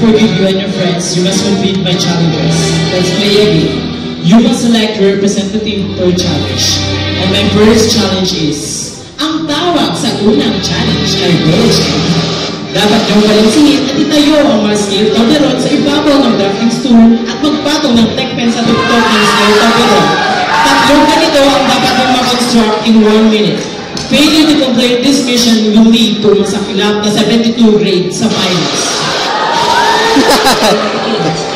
forgive you and your friends, you must complete my challenges. Let's play a game. You must select your representative per challenge. And my first challenge is, ang tawag sa unang challenge ay Roach Dapat niyong balansihin at itayo ang mga scale tolerant sa ibabaw ng drafting stool at magpatong ng tech pen sa tuktok ng scale tolerant. Tatlong ganito ang dapat niyong makonstruct in one minute. Failure to complete this mission will lead to masakilap na 72 grade sa finals. 哈哈。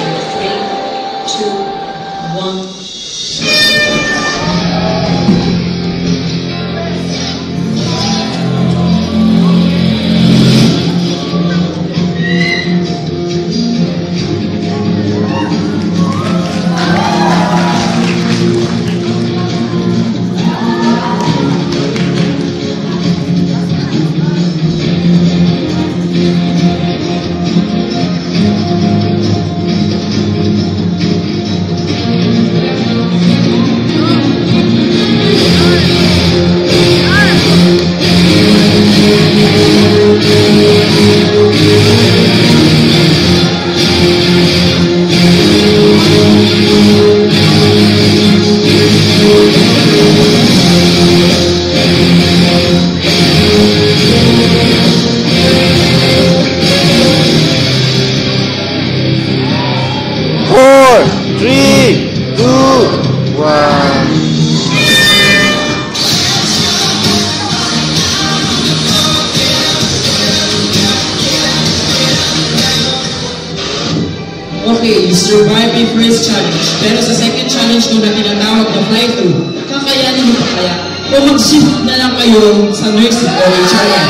You survived your first challenge. Pero sa second challenge ko na tinatawag na fly-through, kakayanin niyo pa kaya? O mag-shift na lang kayo sa nursing o HRM?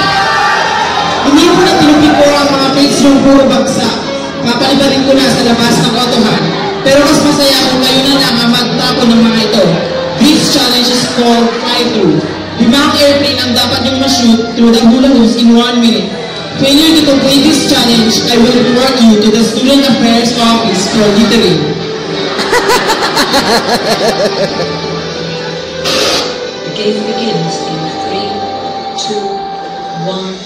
Hindi mo na tinupiko ang mga plates ng puro bagsak. Papalibarin ko na sa labas ng autohan. Pero mas masaya kung kayo na lang ang magtapon ng mga ito. This challenge is called fly-through. Limang airplane ang dapat niyong ma-shoot through the hula hoops in one minute. Failure to complete this challenge, I will report you to the Student Affairs Office for littering. the game begins in 3, 2, 1.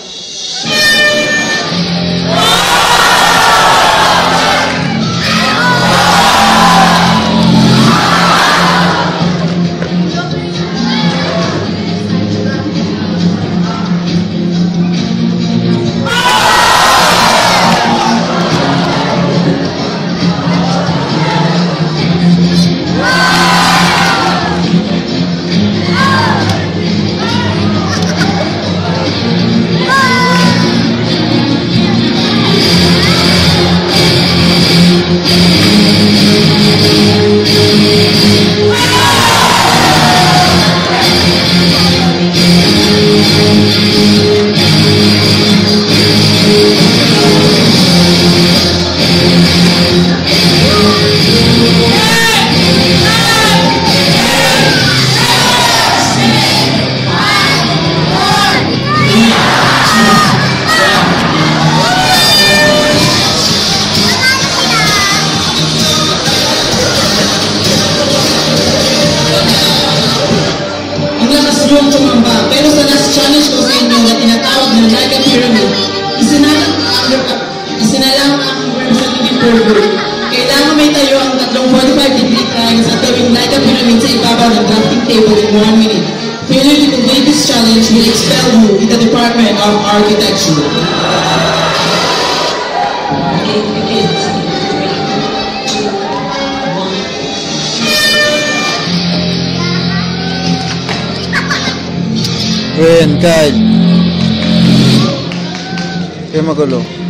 Kailangan may tayo ang tatlong 45 degree triangles at gawing Laika Pyramid sa ibabaw ng drafting table in one minute. Failure to complete this challenge will expel you in the Department of Architecture. Ren, Kyle. Kaya magulo.